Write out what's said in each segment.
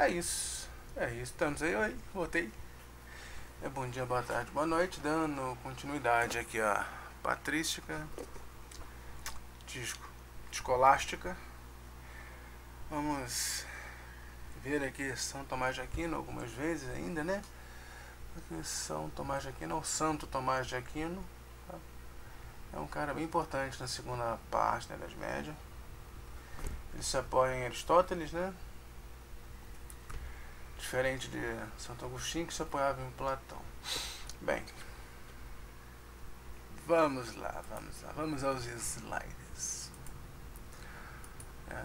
É isso. É isso. Estamos aí. Oi, voltei. É bom dia, boa tarde, boa noite. Dando continuidade aqui a patrística, disco, escolástica. Vamos ver aqui São Tomás de Aquino algumas vezes ainda, né? São Tomás de Aquino, o Santo Tomás de Aquino, tá? é um cara bem importante na segunda parte da Idade Média. Ele se apoia em Aristóteles, né? Diferente de Santo Agostinho que se apoiava em Platão. Bem, vamos lá, vamos lá, vamos aos slides. É.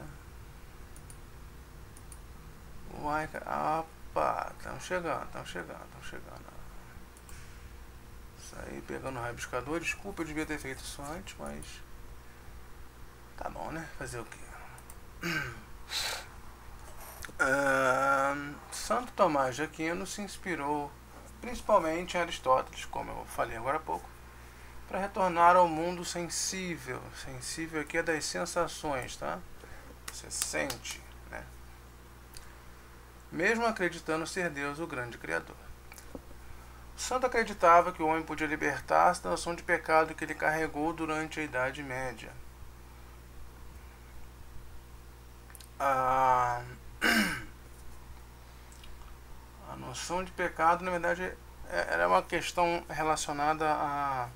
Uai, opa, estão chegando, estão chegando, estão chegando. Isso aí, pegando o rabiscador, desculpa, eu devia ter feito isso antes, mas... Tá bom, né? Fazer o quê? Santo Tomás de Aquino se inspirou principalmente em Aristóteles, como eu falei agora há pouco, para retornar ao mundo sensível. Sensível aqui é das sensações, tá? Você sente, né? Mesmo acreditando ser Deus o grande Criador. O santo acreditava que o homem podia libertar-se da de pecado que ele carregou durante a Idade Média. Ah, a noção de pecado, na verdade, é, era uma questão relacionada a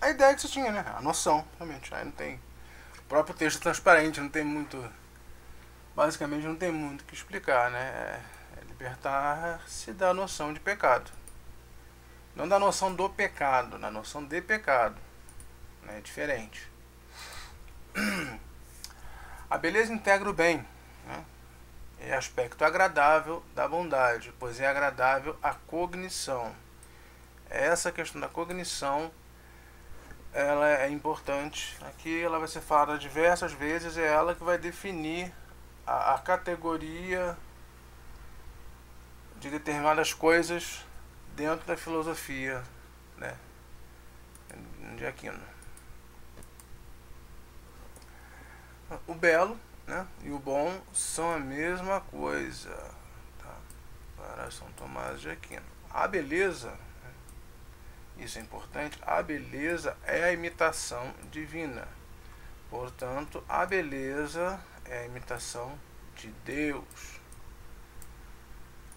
a ideia que você tinha, né? A noção, realmente. Aí não tem. O próprio texto é transparente, não tem muito. Basicamente não tem muito o que explicar, né? É, é libertar-se da noção de pecado. Não da noção do pecado, na noção de pecado. Né? É diferente. A beleza integra o bem. Né? É aspecto agradável da bondade, pois é agradável a cognição. Essa questão da cognição ela é importante. Aqui ela vai ser falada diversas vezes, é ela que vai definir a, a categoria de determinadas coisas dentro da filosofia né, de Aquino. O belo né, e o bom são a mesma coisa tá? para São Tomás de Aquino. A beleza, né, isso é importante, a beleza é a imitação divina. Portanto, a beleza é a imitação de Deus.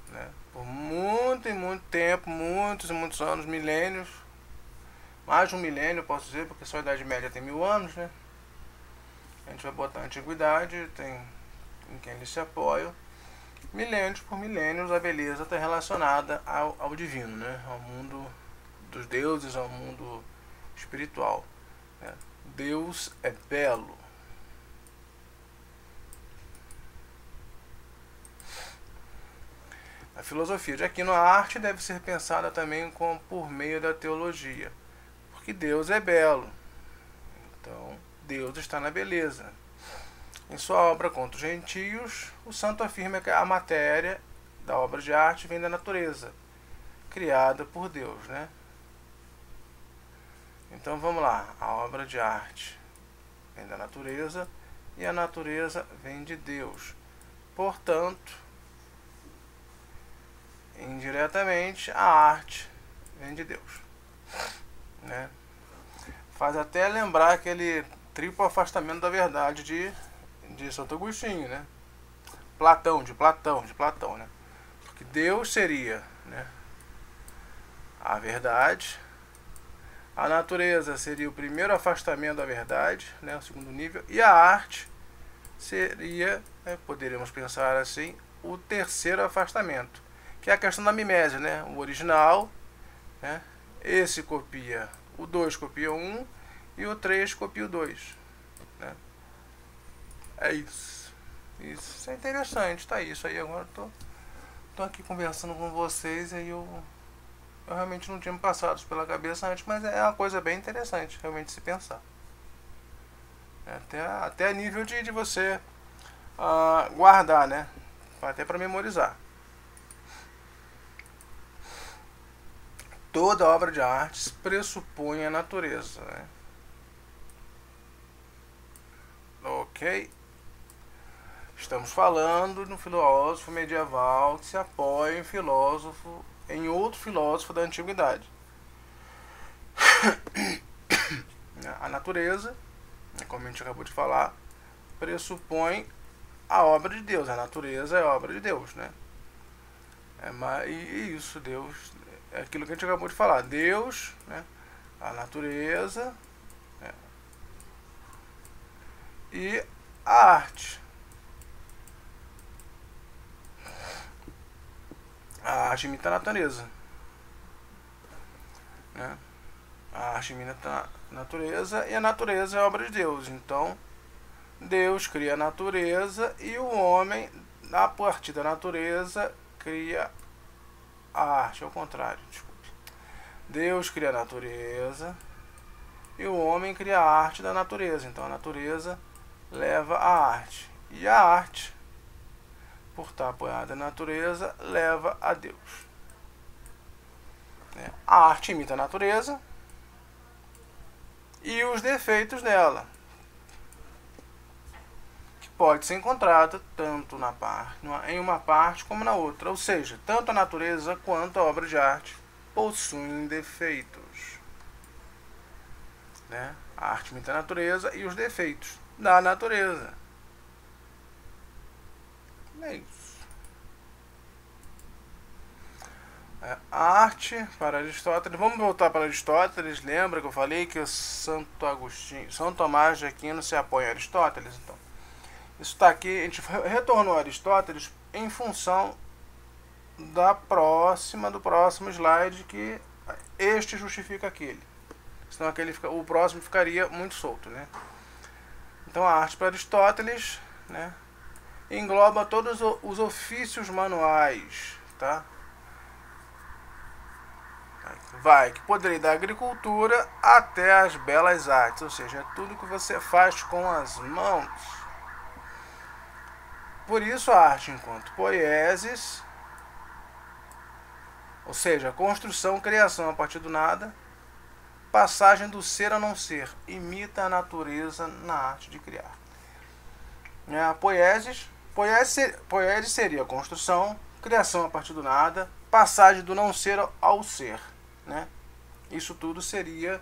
Né? Por muito e muito tempo, muitos e muitos anos, milênios, mais de um milênio, posso dizer, porque só a Idade Média tem mil anos, né? A gente vai botar antiguidade, tem em quem eles se apoiam. Milênios por milênios, a beleza está relacionada ao, ao divino, né? ao mundo dos deuses, ao mundo espiritual. Né? Deus é belo. A filosofia de Aquino, a arte deve ser pensada também com, por meio da teologia, porque Deus é belo. Então, Deus está na beleza. Em sua obra contra os gentios, o santo afirma que a matéria da obra de arte vem da natureza, criada por Deus, né? Então vamos lá, a obra de arte vem da natureza e a natureza vem de Deus. Portanto, indiretamente, a arte vem de Deus. Né? Faz até lembrar aquele triplo afastamento da verdade de, de Santo Agostinho, né? Platão, de Platão, de Platão, né? Porque Deus seria, né? A verdade, a natureza seria o primeiro afastamento da verdade, né? O segundo nível, e a arte seria, né, poderíamos pensar assim, o terceiro afastamento, que é a questão da mimese, né? O original, né? Esse copia, o 2 copia o 1, um, e o 3 copia o 2. Né? É isso. Isso é interessante, tá isso aí. Agora tô, tô aqui conversando com vocês e eu, eu realmente não tinha me passado pela cabeça antes, mas é uma coisa bem interessante realmente se pensar. É até, até a nível de, de você uh, guardar, né? Até para memorizar. Toda obra de arte pressupõe a natureza. Né? Ok. Estamos falando de um filósofo medieval que se apoia em filósofo, em outro filósofo da antiguidade. A natureza, como a gente acabou de falar, pressupõe a obra de Deus. A natureza é a obra de Deus, né? É, e isso, Deus, é aquilo que a gente acabou de falar. Deus, né? a natureza né? E a arte. A arte imita a natureza. Né? A arte imita a natureza e a natureza é obra de Deus. Então, Deus cria a natureza e o homem, a partir da natureza, cria a arte. Ao contrário, desculpe. Deus cria a natureza e o homem cria a arte da natureza. Então a natureza leva a arte. E a arte, por estar apoiada na natureza, leva a Deus. É, a arte imita a natureza e os defeitos dela pode ser encontrada tanto na parte, em uma parte como na outra, ou seja, tanto a natureza quanto a obra de arte possuem defeitos. Né? A arte imita a natureza e os defeitos da natureza. É isso. É, arte para Aristóteles. Vamos voltar para Aristóteles. Lembra que eu falei que o Santo Agostinho, São Tomás de Aquino se apoia a Aristóteles? Então, isso está aqui, a gente retornou a Aristóteles em função da próxima, do próximo slide, que este justifica aquele. Senão aquele fica, o próximo ficaria muito solto. Né? Então a arte para Aristóteles né, engloba todos os ofícios manuais. Tá? Vai, que poderia da agricultura até as belas artes, ou seja, é tudo que você faz com as mãos. Por isso a arte enquanto poieses, ou seja, construção, criação a partir do nada, passagem do ser a não ser, imita a natureza na arte de criar. É, poieses, poieses, poieses seria construção, criação a partir do nada, passagem do não ser ao ser. Né? Isso tudo seria,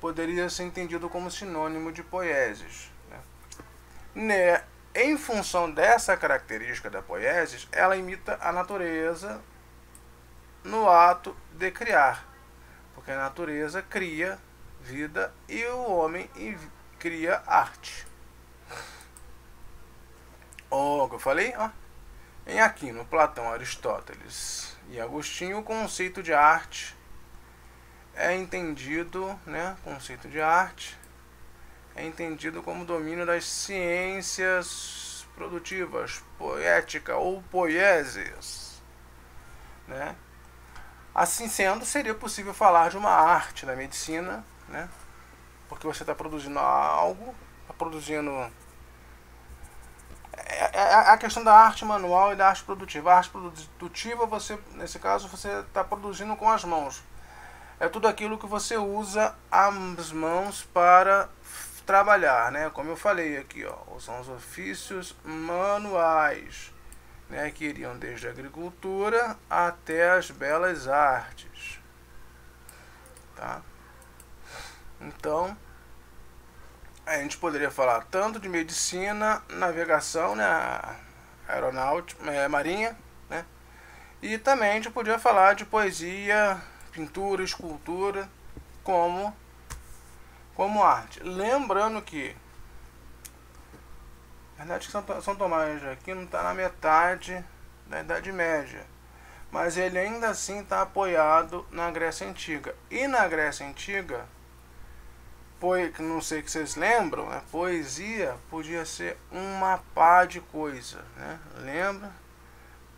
poderia ser entendido como sinônimo de poieses. Né? em função dessa característica da poiesis, ela imita a natureza no ato de criar. A natureza cria vida e o homem cria arte. Oh, que eu falei? Ó. Em Aquino, Platão, Aristóteles e Agostinho, o conceito de arte é entendido, né? Conceito de arte é entendido como domínio das ciências produtivas, poética ou poieses. Né? Assim sendo, seria possível falar de uma arte na medicina, né? porque você está produzindo algo, está produzindo. É, é, é a questão da arte manual e da arte produtiva. A arte produtiva, você, nesse caso, você está produzindo com as mãos. É tudo aquilo que você usa as mãos para trabalhar, né? Como eu falei aqui, ó, são os ofícios manuais, né? Que iriam desde a agricultura até as belas artes, tá? Então, a gente poderia falar tanto de medicina, navegação, né? Aeronáutica, é, marinha, né? E também a gente podia falar de poesia, pintura, escultura, como como arte. Lembrando que, na verdade, São, São Tomás aqui não está na metade da Idade Média, mas ele ainda assim está apoiado na Grécia Antiga. E na Grécia Antiga, pois, não sei que vocês lembram, né? poesia podia ser uma pá de coisa, né? lembra?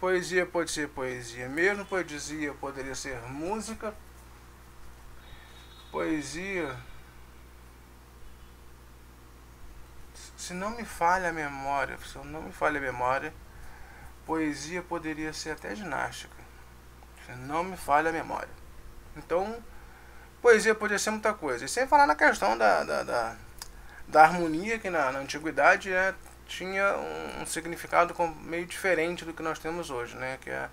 Poesia pode ser poesia mesmo, poesia poderia ser música, poesia Se não me falha a memória, se não me falha a memória, poesia poderia ser até ginástica. Se não me falha a memória. Então, poesia poderia ser muita coisa. E sem falar na questão da, da, da, da harmonia, que na, na antiguidade né, tinha um, um significado meio diferente do que nós temos hoje, né? Que, é,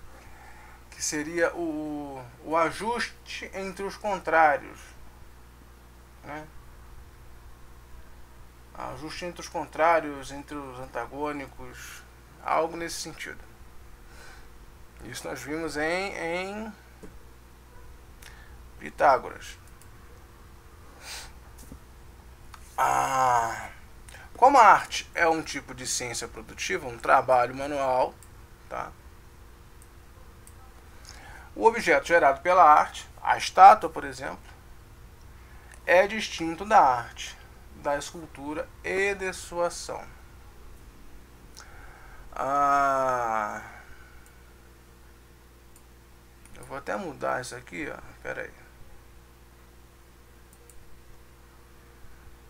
que seria o, o ajuste entre os contrários. Né? Ajuste entre os contrários, entre os antagônicos, algo nesse sentido. Isso nós vimos em, em Pitágoras. Ah, como a arte é um tipo de ciência produtiva, um trabalho manual, tá? o objeto gerado pela arte, a estátua, por exemplo, é distinto da arte, da escultura e de sua ação. Ah, eu vou até mudar isso aqui, ó. Pera aí.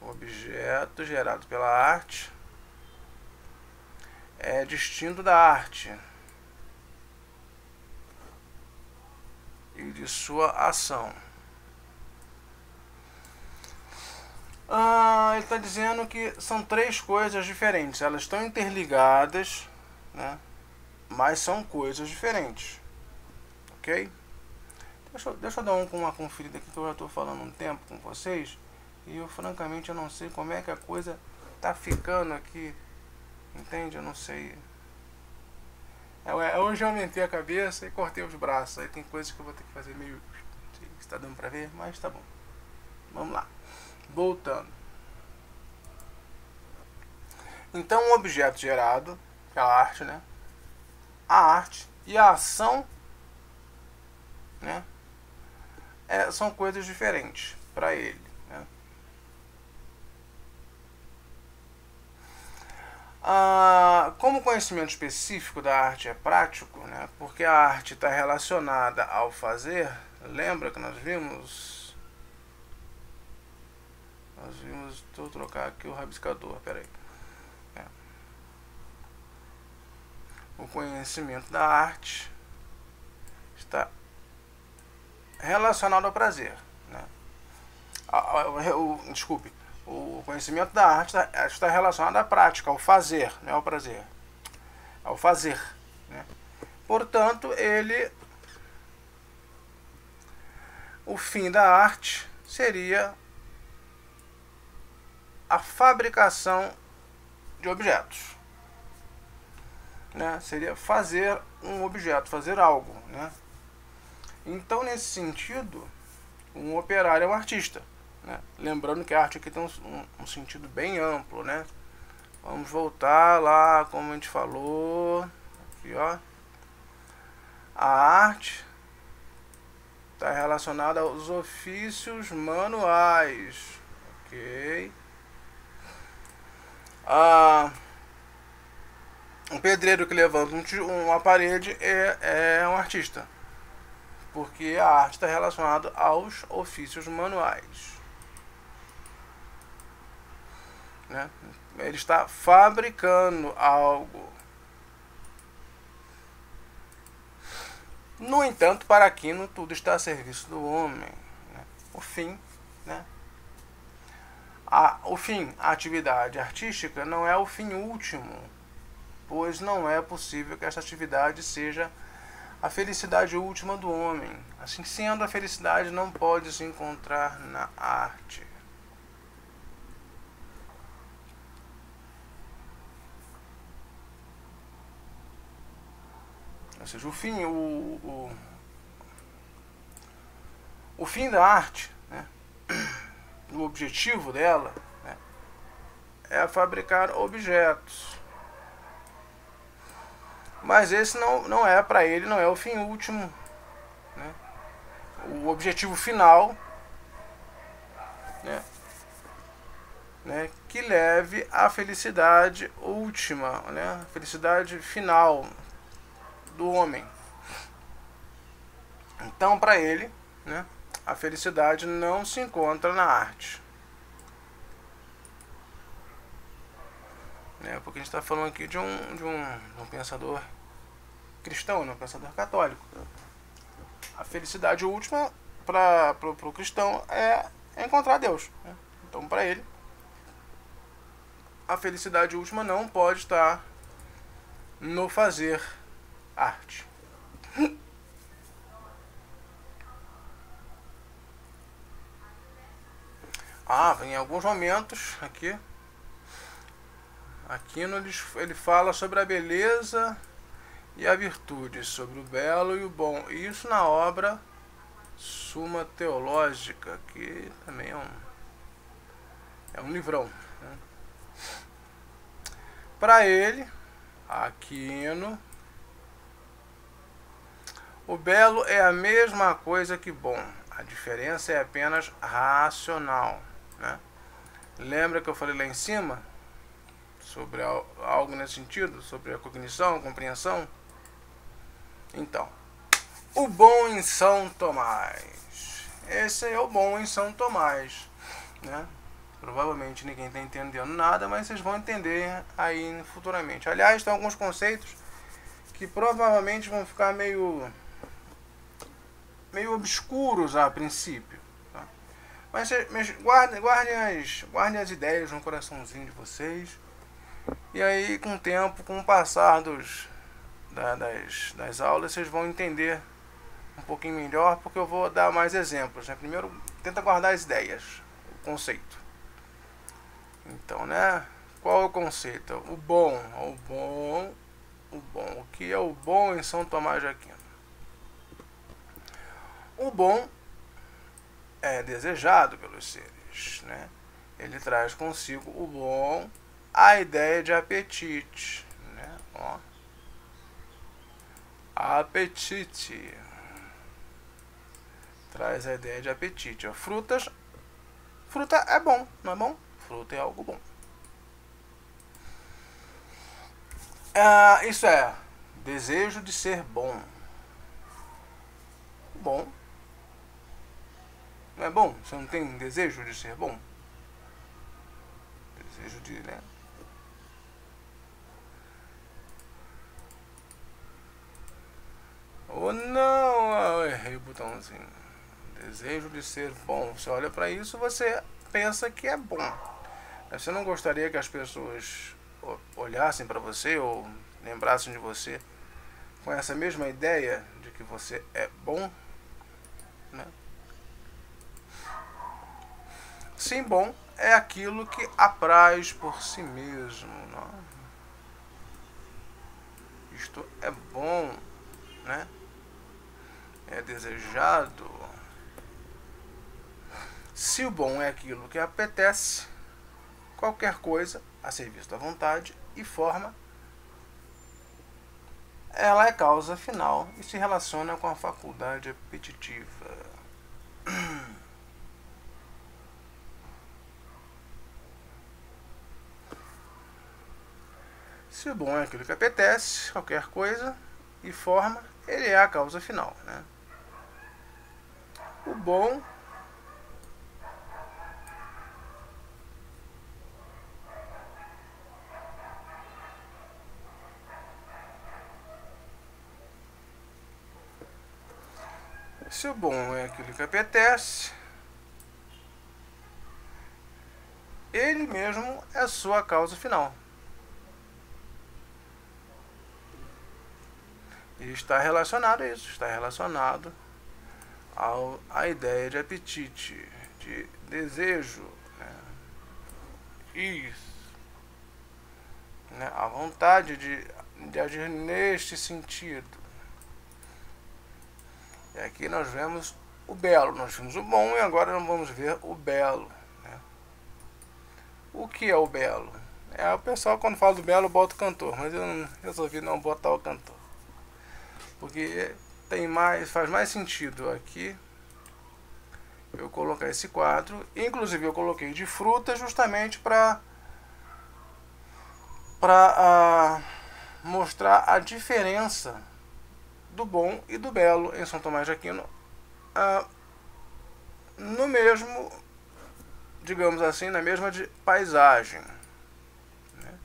objeto gerado pela arte é distinto da arte e de sua ação. Ah, ele está dizendo que são três coisas diferentes. Elas estão interligadas, né? mas são coisas diferentes. Ok? Deixa, deixa eu dar uma conferida aqui que eu já estou falando um tempo com vocês. E eu francamente eu não sei como é que a coisa tá ficando aqui. Entende? Eu não sei. É, hoje eu aumentei a cabeça e cortei os braços. Aí tem coisas que eu vou ter que fazer meio. Não sei se dando pra ver, mas tá bom. Vamos lá. Voltando. Então um objeto gerado, que é a arte, né? A arte e a ação, né? É, são coisas diferentes para ele. Ah, como o conhecimento específico da arte é prático, né, porque a arte está relacionada ao fazer, lembra que nós vimos? Nós vimos, vou trocar aqui o rabiscador, peraí. É. O conhecimento da arte está relacionado ao prazer. Né? O, desculpe, o conhecimento da arte está, está relacionado à prática, ao fazer, não é ao prazer. Ao fazer. Né? Portanto, ele. O fim da arte seria a fabricação de objetos. Né? Seria fazer um objeto, fazer algo. Né? Então, nesse sentido, um operário é um artista. Né? Lembrando que a arte aqui tem um, um, sentido bem amplo, né? Vamos voltar lá, como a gente falou. Aqui, ó. A arte está relacionada aos ofícios manuais. Ok. Ah, um pedreiro que levanta um, uma parede é, é um artista. Porque a arte está relacionada aos ofícios manuais. Né? Ele está fabricando algo. No entanto, para Aquino, tudo está a serviço do homem. Né? O fim, né? A, o fim, a atividade artística, não é o fim último, pois não é possível que essa atividade seja a felicidade última do homem. Assim sendo, a felicidade não pode se encontrar na arte. Ou seja, o fim, o, o, o fim da arte, né, o objetivo dela, né, é fabricar objetos. Mas esse não, não é para ele, não é o fim último. Né? O objetivo final né, né, que leve à felicidade última, né, a felicidade final, do homem. Então, para ele, né, a felicidade não se encontra na arte. Né, porque a gente está falando aqui de um, de, um, de um pensador cristão, né, um pensador católico. A felicidade última para o cristão é, é encontrar Deus. Né? Então, para ele, a felicidade última não pode estar no fazer arte. Ah, em alguns momentos aqui, aqui ele, ele fala sobre a beleza e a virtude, sobre o belo e o bom. Isso na obra Suma Teológica, que também é um, é um livrão. Né? Para ele, Aquino, o belo é a mesma coisa que bom. A diferença é apenas racional. Né? Lembra que eu falei lá em cima sobre algo nesse sentido, sobre a cognição, a compreensão? Então, o bom em São Tomás. Esse é o bom em São Tomás, né? Provavelmente ninguém está entendendo nada, mas vocês vão entender aí futuramente. Aliás, tem alguns conceitos que provavelmente vão ficar meio meio obscuros a princípio. Mas, guardem, guardem, as, guardem as ideias no coraçãozinho de vocês. E aí, com o tempo, com o passar dos, da, das, das aulas, vocês vão entender um pouquinho melhor, porque eu vou dar mais exemplos. Né? Primeiro, tenta guardar as ideias, o conceito. Então, né? Qual é o conceito? O bom, o bom, o bom. O que é o bom em São Tomás de Aquino? O bom é desejado pelos seres, né? Ele traz consigo o bom, a ideia de apetite, né? Ó. Apetite. Traz a ideia de apetite. Ó. Frutas. Fruta é bom, não é bom? Fruta é algo bom. Ah, isso é desejo de ser bom. Bom não é bom? Você não tem desejo de ser bom? Desejo de, né? Ou oh, não, ah, eu errei o botãozinho. Desejo de ser bom. Você olha para isso, você pensa que é bom. Você não gostaria que as pessoas olhassem para você ou lembrassem de você com essa mesma ideia de que você é bom? Né? Sim, bom é aquilo que apraz por si mesmo. Não? Isto é bom, né? É desejado. Se o bom é aquilo que apetece, qualquer coisa a serviço da vontade e forma, ela é causa final e se relaciona com a faculdade apetitiva. Se o bom é aquilo que apetece, qualquer coisa e forma, ele é a causa final. Né? O bom Se o bom é aquilo que apetece, ele mesmo é sua causa final. E está relacionado a isso, está relacionado ao, à ideia de apetite, de desejo. Né? Isso. Né? A vontade de, de agir neste sentido. E aqui nós vemos o belo, nós vimos o bom e agora nós vamos ver o belo. Né? O que é o belo? É, o pessoal quando fala do belo bota o cantor, mas eu resolvi não botar o cantor porque tem mais, faz mais sentido aqui eu colocar esse quadro. Inclusive eu coloquei de fruta justamente para para uh, mostrar a diferença do bom e do belo em São Tomás de Aquino uh, no mesmo, digamos assim, na mesma paisagem. Né?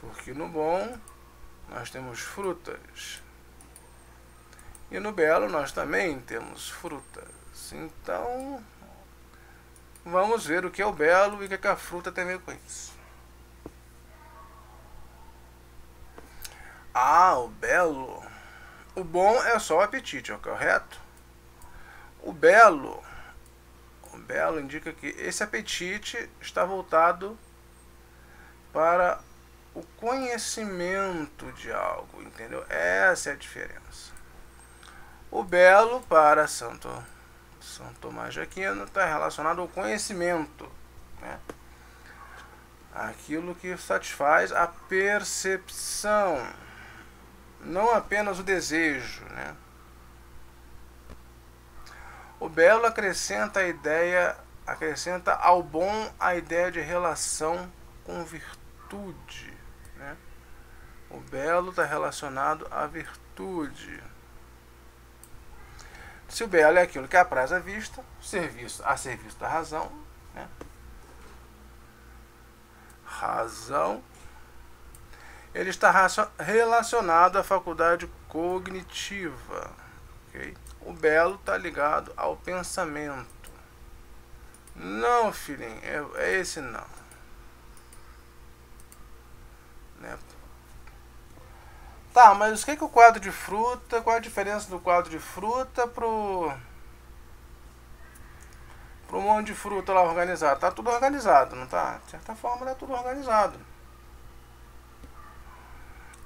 Porque no bom nós temos frutas. E no belo nós também temos frutas. Então, vamos ver o que é o belo e o que, é que a fruta tem a ver com isso. Ah, o belo. O bom é só o apetite, é correto? O belo, o belo indica que esse apetite está voltado para o conhecimento de algo, entendeu? Essa é a diferença. O belo para Santo São Tomás de Aquino está relacionado ao conhecimento, né? Aquilo que satisfaz a percepção, não apenas o desejo, né? O belo acrescenta a ideia, acrescenta ao bom a ideia de relação com virtude. O belo está relacionado à virtude. Se o belo é aquilo que apraz a vista, serviço a serviço da razão, né? razão, ele está relacionado à faculdade cognitiva. Okay? O belo está ligado ao pensamento. Não, filhinho, é, é esse não. Né? Tá, mas o que é que o quadro de fruta, qual a diferença do quadro de fruta pro pro monte de fruta lá organizado? Tá tudo organizado, não tá? De certa forma tá tudo organizado.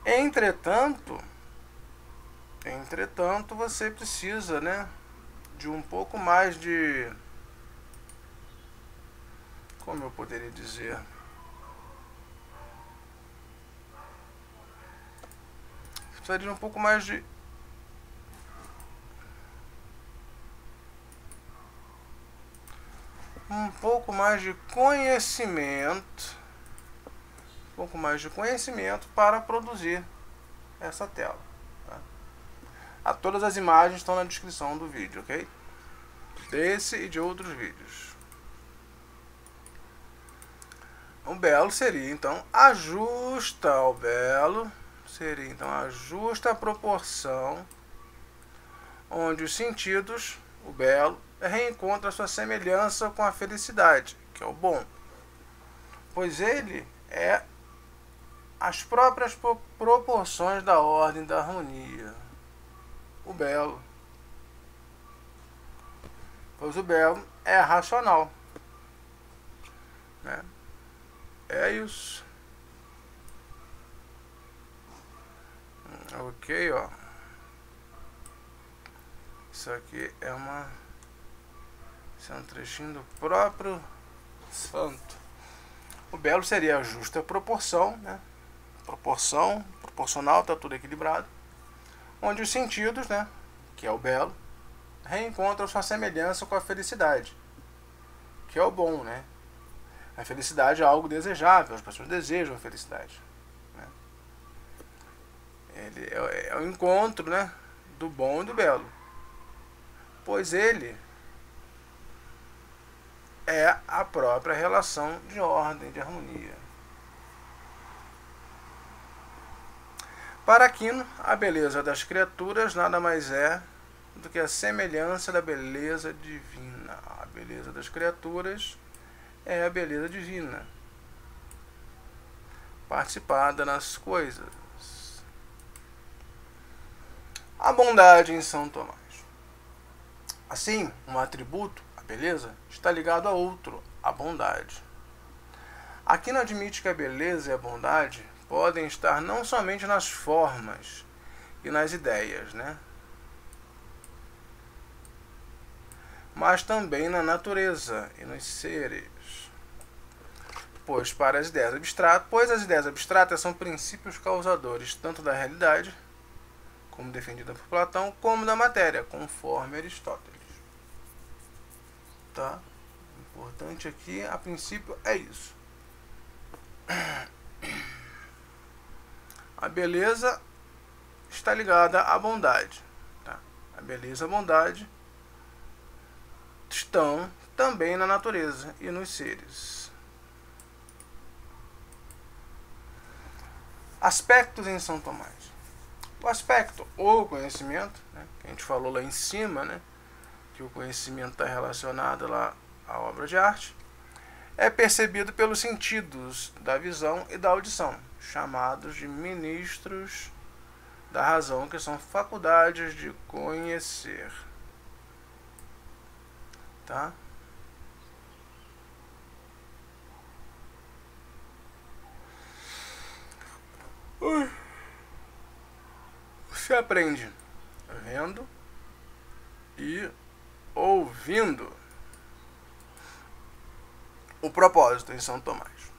Entretanto, Entretanto, você precisa, né, de um pouco mais de como eu poderia dizer, você precisa de um pouco mais de um pouco mais de conhecimento, um pouco mais de conhecimento para produzir essa tela. A todas as imagens estão na descrição do vídeo, ok? Desse e de outros vídeos. O belo seria então ajusta ao belo, seria então a proporção onde os sentidos, o belo, reencontra sua semelhança com a felicidade, que é o bom. Pois ele é as próprias proporções da ordem da harmonia o belo. Pois o belo é racional. Né? É isso. Ok, ó. Isso aqui é uma. Isso é um trechinho do próprio santo. O belo seria a justa proporção, né? Proporção, proporcional, tá tudo equilibrado onde os sentidos, né, que é o belo, reencontram sua semelhança com a felicidade, que é o bom, né? A felicidade é algo desejável, as pessoas desejam a felicidade. Ele é, é o encontro, né, do bom e do belo, pois ele é a própria relação de ordem, de harmonia. Para Aquino, a beleza das criaturas nada mais é do que a semelhança da beleza divina. A beleza das criaturas é a beleza divina, participada nas coisas. A bondade em São Tomás. Assim, um atributo, a beleza, está ligado a outro, a bondade. Aqui não admite que a beleza e a bondade podem estar não somente nas formas e nas ideias, né? mas também na natureza e nos seres. Pois para as ideias abstratas, pois as ideias abstratas são princípios causadores tanto da realidade, como defendida por Platão, como da matéria, conforme Aristóteles. Tá? Importante aqui, a princípio, é isso. A beleza está ligada à bondade. Tá? A beleza e a bondade estão também na natureza e nos seres. Aspectos em São Tomás. O aspecto ou conhecimento, né, que a gente falou lá em cima, né, que o conhecimento está relacionado lá a obra de arte, é percebido pelos sentidos da visão e da audição, chamados de ministros da razão, que são faculdades de conhecer. Tá? Você aprende vendo e ouvindo o propósito em São Tomás.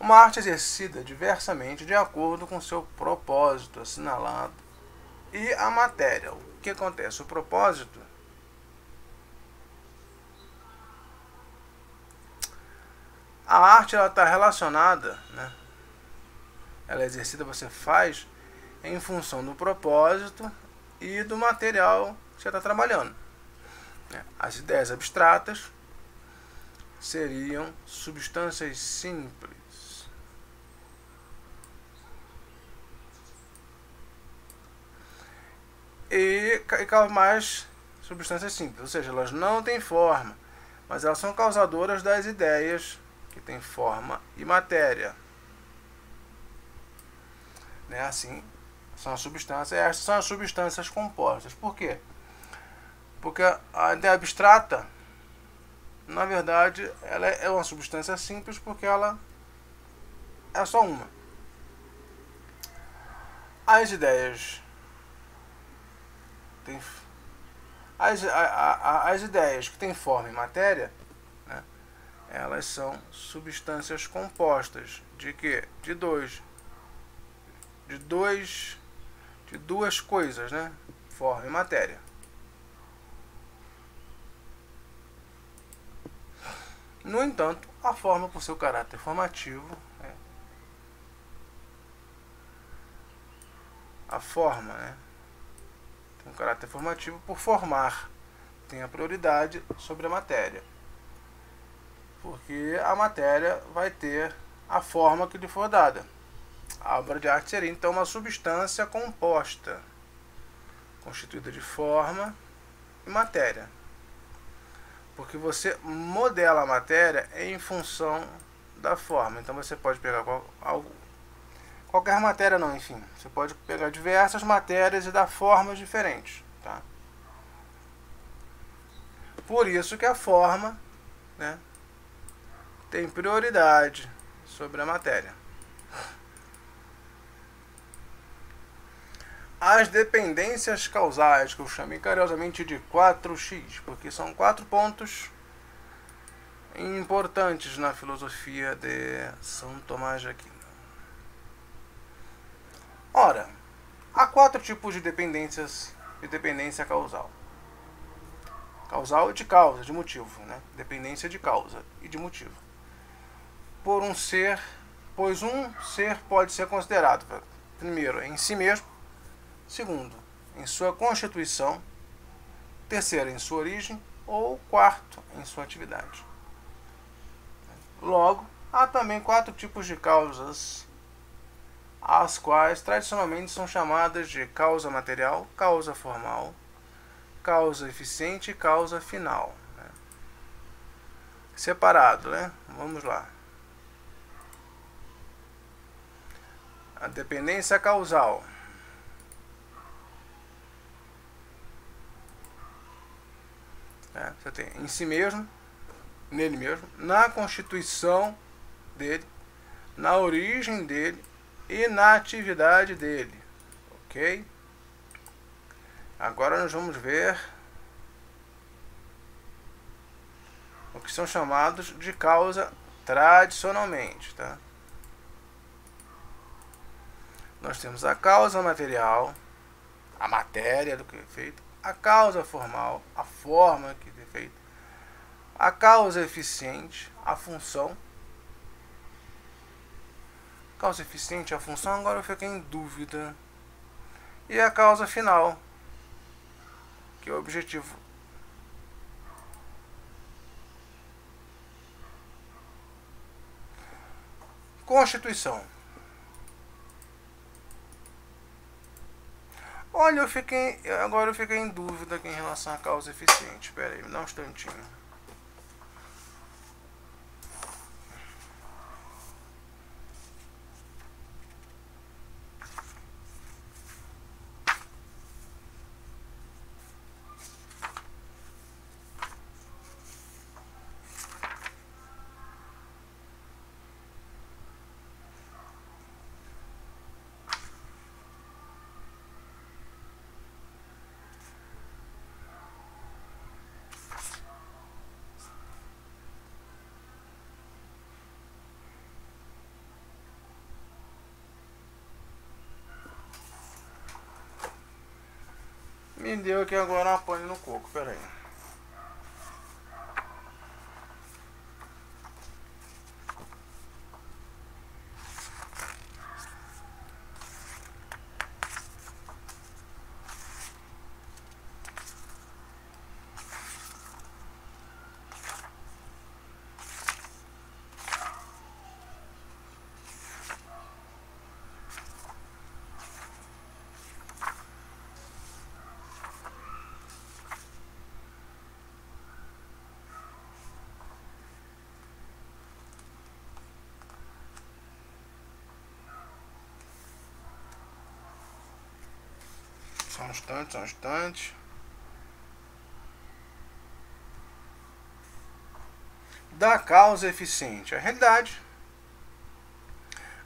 Uma arte exercida diversamente de acordo com seu propósito assinalado e a matéria. O que acontece? O propósito a arte ela está relacionada, né? Ela é exercida, você faz em função do propósito e do material que você está trabalhando. As ideias abstratas seriam substâncias simples. E, e mais substâncias simples, ou seja, elas não têm forma, mas elas são causadoras das ideias que têm forma e matéria. Né? Assim, são as substâncias, estas são as substâncias compostas. Por quê? Porque a ideia abstrata na verdade, ela é uma substância simples porque ela é só uma. As ideias tem, as, a, a, as ideias que têm forma e matéria, né, elas são substâncias compostas de que? De dois, de dois, de duas coisas, né, forma e matéria. No entanto, a forma, por seu caráter formativo, né? a forma né? tem um caráter formativo por formar, tem a prioridade sobre a matéria. Porque a matéria vai ter a forma que lhe for dada. A obra de arte seria então uma substância composta, constituída de forma e matéria. Porque você modela a matéria em função da forma. Então você pode pegar qual, algo, qualquer matéria não, enfim. Você pode pegar diversas matérias e dar formas diferentes. Tá? Por isso que a forma né, tem prioridade sobre a matéria. As dependências causais, que eu chamei carinhosamente de 4x, porque são quatro pontos importantes na filosofia de São Tomás de Aquino. Ora, há quatro tipos de dependências de dependência causal. Causal de causa, de motivo, né? Dependência de causa e de motivo. Por um ser, pois um ser pode ser considerado, primeiro, em si mesmo, segundo, em sua constituição, terceiro, em sua origem, ou quarto, em sua atividade. Logo, há também quatro tipos de causas, as quais tradicionalmente são chamadas de causa material, causa formal, causa eficiente e causa final. Né? Separado, né? Vamos lá. A dependência causal. Né? Você tem em si mesmo, nele mesmo, na constituição dele, na origem dele e na atividade dele. Ok? Agora nós vamos ver o que são chamados de causa tradicionalmente. Tá? Nós temos a causa material, a matéria do que é feito, a causa formal, a forma que é feita, a causa eficiente, a função. Causa eficiente, a função, agora eu fiquei em dúvida. E a causa final, que é o objetivo. Constituição. Olha, eu fiquei. Agora eu fiquei em dúvida aqui em relação à causa eficiente. Espera aí, me dá um instantinho. Me deu aqui agora uma pane no coco, pera aí. Instante, só um instante. Da causa eficiente. A realidade.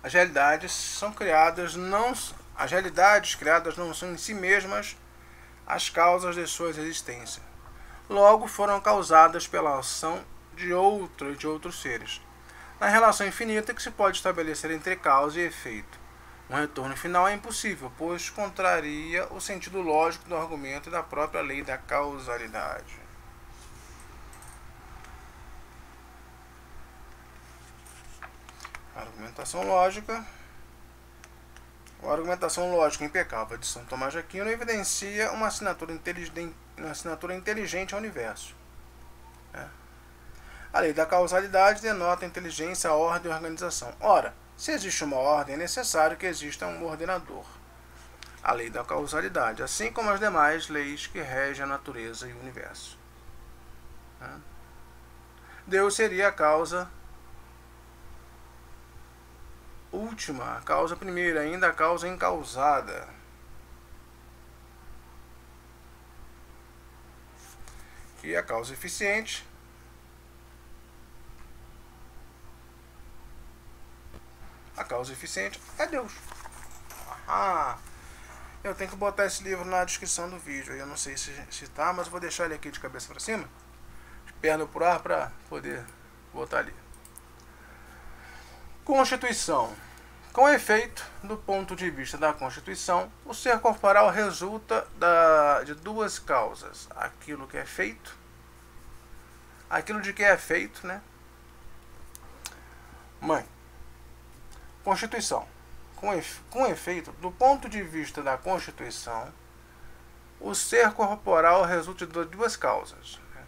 As realidades são criadas não as realidades criadas não são em si mesmas as causas de sua existência. Logo foram causadas pela ação de outro de outros seres. Na relação infinita que se pode estabelecer entre causa e efeito. Um retorno final é impossível, pois contraria o sentido lógico do argumento e da própria lei da causalidade. Argumentação lógica. A argumentação lógica impecável de São Tomás de Aquino evidencia uma assinatura inteligente, uma assinatura inteligente ao universo. É. A lei da causalidade denota inteligência, ordem e organização. Ora, se existe uma ordem, é necessário que exista um ordenador. A lei da causalidade, assim como as demais leis que regem a natureza e o universo. Deus seria a causa última, a causa primeira, ainda a causa encausada. Que é a causa eficiente A causa eficiente é Deus. Ah, eu tenho que botar esse livro na descrição do vídeo. Eu não sei se, se tá, mas vou deixar ele aqui de cabeça para cima, perna por ar para poder botar ali. Constituição. Com efeito, do ponto de vista da Constituição, o ser corporal resulta da, de duas causas: aquilo que é feito, aquilo de que é feito, né? Mãe. Constituição. Com, efe, com efeito, do ponto de vista da Constituição, o ser corporal resulta de duas causas. Né?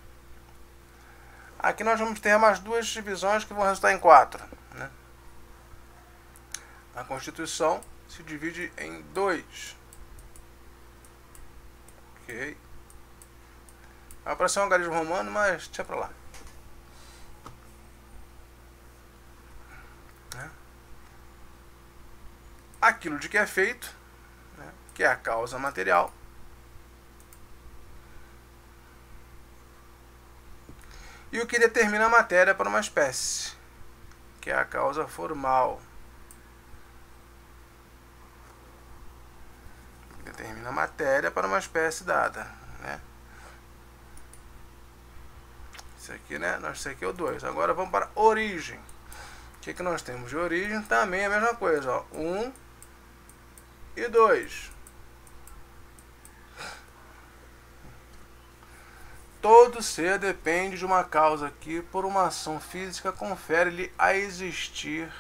Aqui nós vamos ter mais duas divisões que vão resultar em quatro. Né? A Constituição se divide em dois. Ok. Vai aparecer um algarismo romano, mas deixa pra lá. Aquilo de que é feito, né, que é a causa material, e o que determina a matéria para uma espécie, que é a causa formal. Determina a matéria para uma espécie dada. Né? Isso aqui, né? Isso aqui é o 2. Agora vamos para origem. O que, que nós temos de origem? Também a mesma coisa. 1 um, e 2. Todo ser depende de uma causa que, por uma ação física, confere-lhe a existir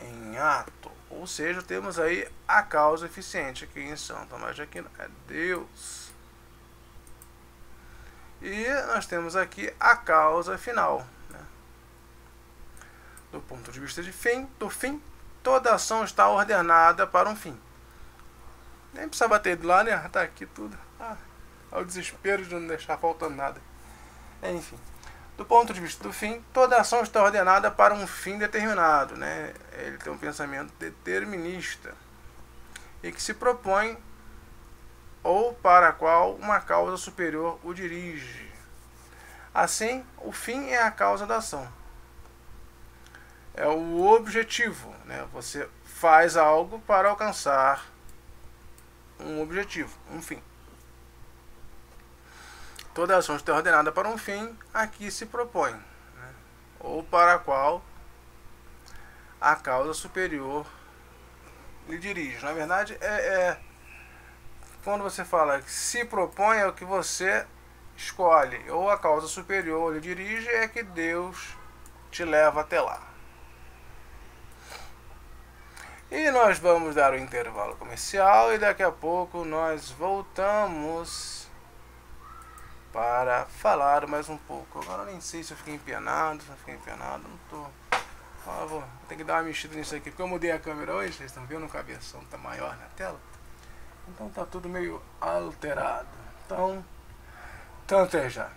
em ato. Ou seja, temos aí a causa eficiente aqui em São Tomás de Aquino, é Deus. E nós temos aqui a causa final. Né? Do ponto de vista de fim, do fim toda ação está ordenada para um fim. Nem precisa bater de lá, né? Tá aqui tudo. Ah, é o desespero de não deixar faltando nada. Enfim, do ponto de vista do fim, toda ação está ordenada para um fim determinado, né? Ele tem um pensamento determinista e que se propõe ou para a qual uma causa superior o dirige. Assim, o fim é a causa da ação é o objetivo. Né? Você faz algo para alcançar um objetivo, um fim. Toda ação está ordenada para um fim, aqui se propõe, né? ou para a qual a causa superior lhe dirige. Na verdade, é, é quando você fala que se propõe é o que você escolhe, ou a causa superior lhe dirige, é que Deus te leva até lá. E nós vamos dar o intervalo comercial e daqui a pouco nós voltamos para falar mais um pouco. Agora nem sei se eu fiquei empenado, se eu fiquei empenado, não tô. Ah, vou ter que dar uma mexida nisso aqui, porque eu mudei a câmera hoje, vocês estão vendo o cabeção tá maior na tela. Então tá tudo meio alterado. Então, tanto é já.